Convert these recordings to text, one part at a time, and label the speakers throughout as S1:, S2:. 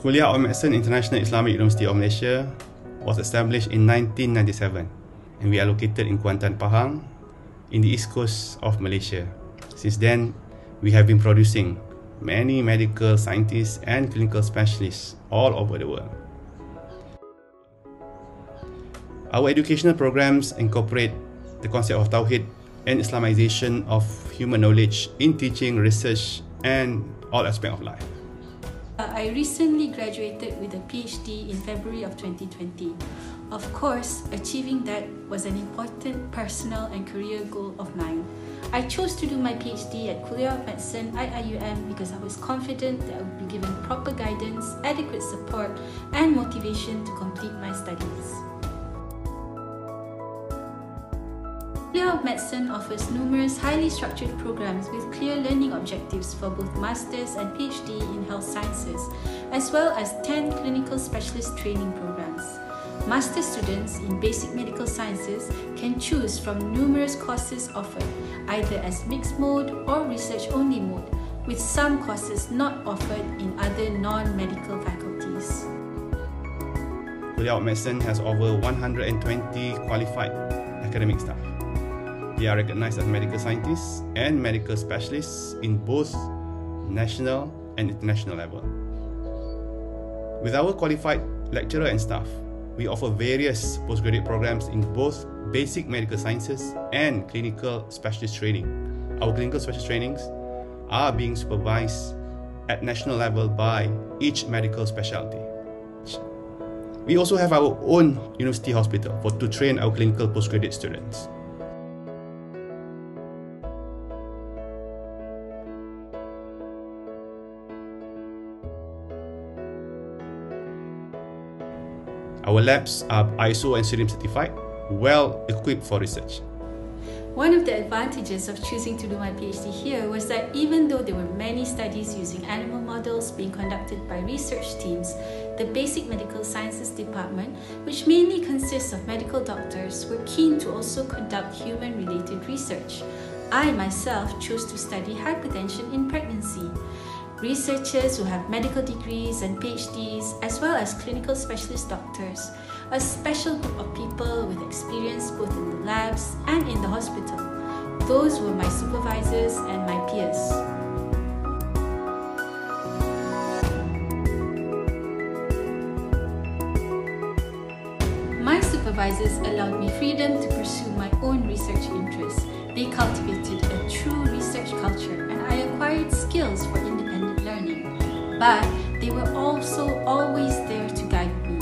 S1: Kuliah of Medicine International Islamic University of Malaysia was established in 1997 and we are located in Kuantan, Pahang in the east coast of Malaysia. Since then, we have been producing many medical scientists and clinical specialists all over the world. Our educational programs incorporate the concept of Tawhid and Islamization of human knowledge in teaching, research, and all aspects of life.
S2: I recently graduated with a PhD in February of 2020. Of course, achieving that was an important personal and career goal of mine. I chose to do my PhD at Kulliyyah of Medicine IIUM because I was confident that I would be given proper guidance, adequate support, and motivation to complete my studies. Kulliyyah of Medicine offers numerous highly structured programs with clear learning objectives for both Masters and PhD in Health Sciences, as well as 10 clinical specialist training programs. Master students in Basic Medical Sciences can choose from numerous courses offered, either as mixed mode or research-only mode, with some courses not offered in other non-medical faculties.
S1: Kulliyyah of Medicine has over 120 qualified academic staff. They are recognized as medical scientists and medical specialists in both national and international level. With our qualified lecturer and staff, we offer various postgraduate programs in both basic medical sciences and clinical specialist training. Our clinical specialist trainings are being supervised at national level by each medical specialty. We also have our own university hospital for to train our clinical postgraduate students. Our labs are ISO and SIRIM certified, well equipped for research.
S2: One of the advantages of choosing to do my PhD here was that even though there were many studies using animal models being conducted by research teams, the Basic Medical Sciences Department, which mainly consists of medical doctors, were keen to also conduct human related research. I myself chose to study hypertension in pregnancy. Researchers who have medical degrees and PhDs, as well as clinical specialist doctors, a special group of people with experience both in the labs and in the hospital. Those were my supervisors and my peers. My supervisors allowed me freedom to pursue my own research interests. They cultivated a true research culture and I acquired skills for. But they were also always there to guide me.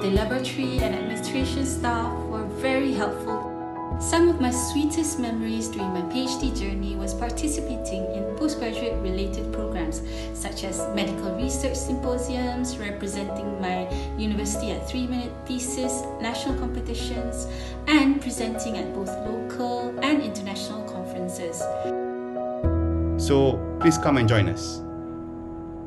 S2: The laboratory and administration staff were very helpful. Some of my sweetest memories during my PhD journey was participating in postgraduate related programs such as medical research symposiums, representing my university at 3 minute thesis, national competitions, and presenting at both local and international conferences.
S1: So please come and join us.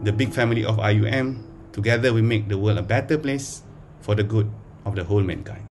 S1: The big family of IUM, together we make the world a better place for the good of the whole mankind.